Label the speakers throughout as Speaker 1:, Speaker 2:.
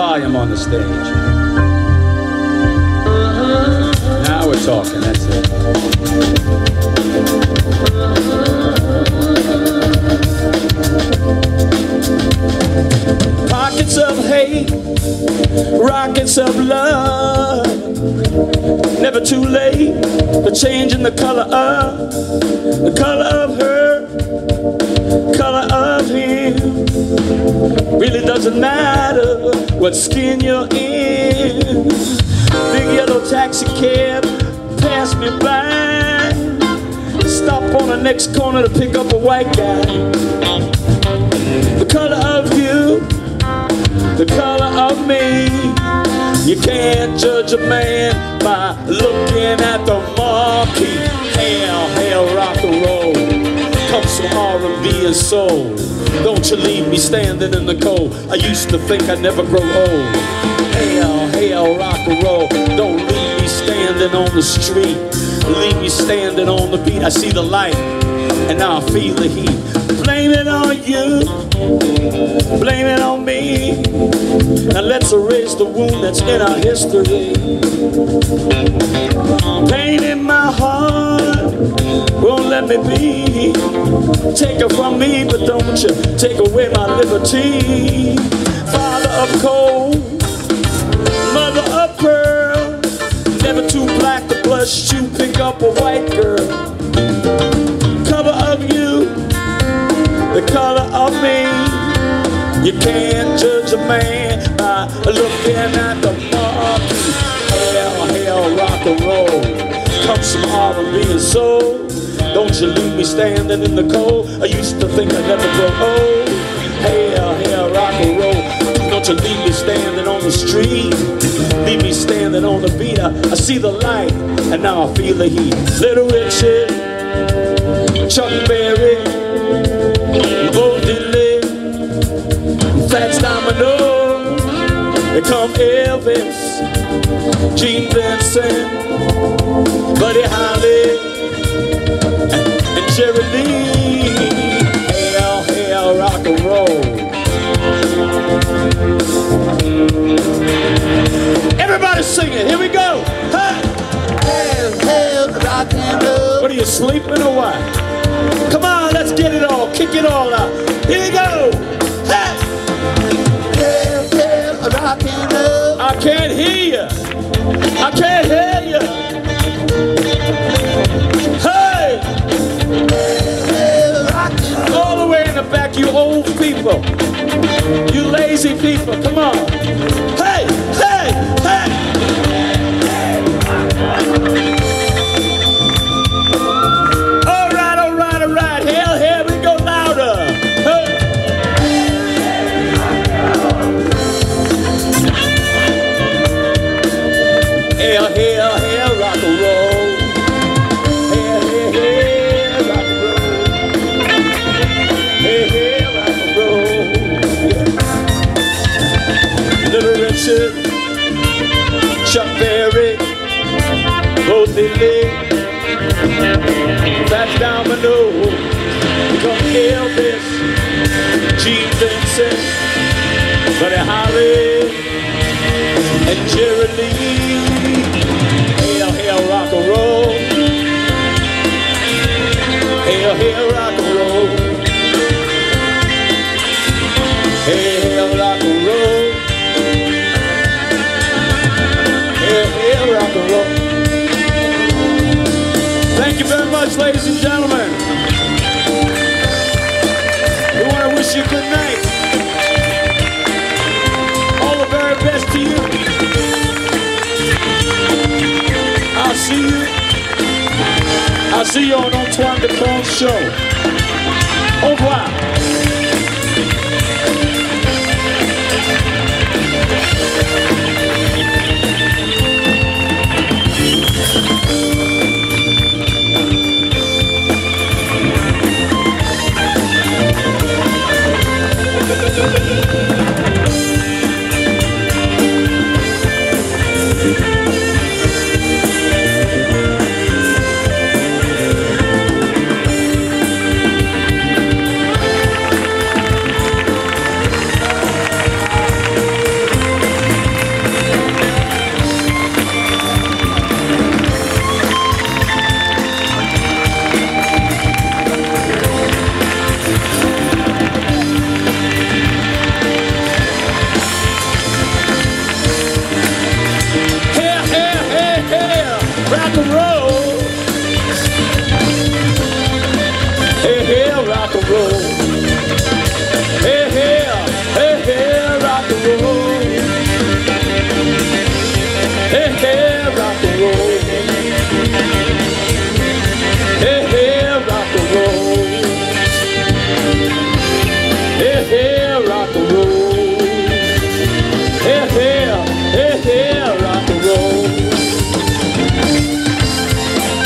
Speaker 1: volume on the stage. Now we're talking, that's it. Pockets of hate, rockets of love. Never too late for changing the color of, the color of her, color of him. Really doesn't matter what skin you're in. Big yellow taxi cab passed me by. Stop on the next corner to pick up a white guy. The color of you, the color of me. You can't judge a man by looking at the marquee. Hell, hell, rock and roll from R&B and soul. Don't you leave me standing in the cold. I used to think I'd never grow old. Hell, hell, rock and roll. Don't leave me standing on the street. Leave me standing on the beat. I see the light, and now I feel the heat. Blame it on you. Blame it on me. Now let's erase the wound that's in our history. Pain in my heart let me be. Take it from me, but don't you take away my liberty. Father of coal, mother of pearl, never too black to blush to pick up a white girl. Cover of you, the color of me. You can't judge a man by looking at the marquee. Hell, hell, rock and roll comes from R&B and soul. Don't you leave me standing in the cold. I used to think I'd never grow old. Hell, hell, rock and roll. Don't you leave me standing on the street. Leave me standing on the beat. I, I see the light, and now I feel the heat. Little Richard, Chuck Berry, Bo Diddley, Fats Domino. Here come Elvis, Gene Vincent, Buddy Holly, sleeping what? Come on, let's get it all. Kick it all out. Here we go. Hey! I can't hear you. I can't hear you. Hey! All the way in the back, you old people. You lazy people. Come on. Diddley, Fats Domino, come Elvis, Gene Vincent, Buddy Holly, and Jerry Lee. Hail, hail, rock and roll. Hail, hail, rock and roll. Hail, rock and roll. Hail, hail, rock and roll. Thank you very much, ladies and gentlemen. We want to wish you good night. All the very best to you. I'll see you. I'll see you on Antoine de Caunes' show. Au revoir. Rock and roll. Hey, hey, rock and roll.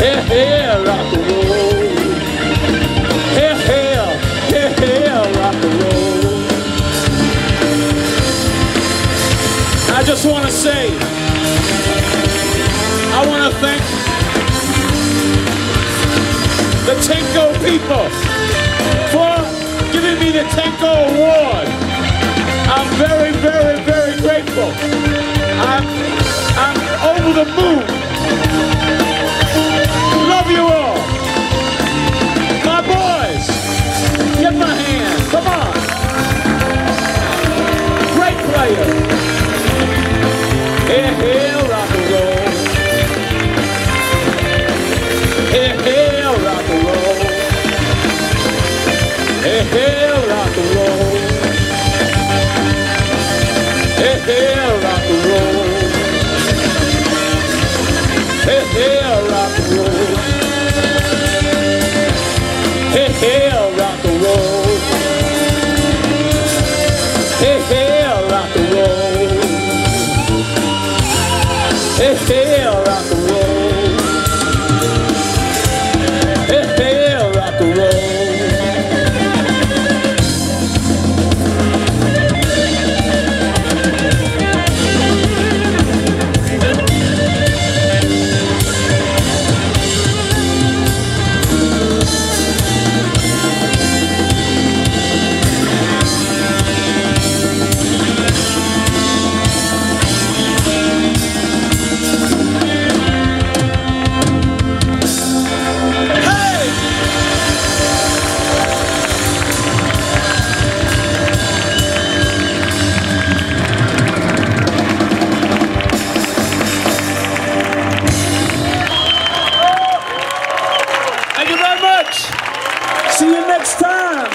Speaker 1: Hey, rock and roll. Hey, hey, hey, rock and roll. I just want to say, I want to thank the Tenco people for giving me the Tenco Award. I'm very, very, very grateful. I'm, I'm over the moon. Hey, See you next time.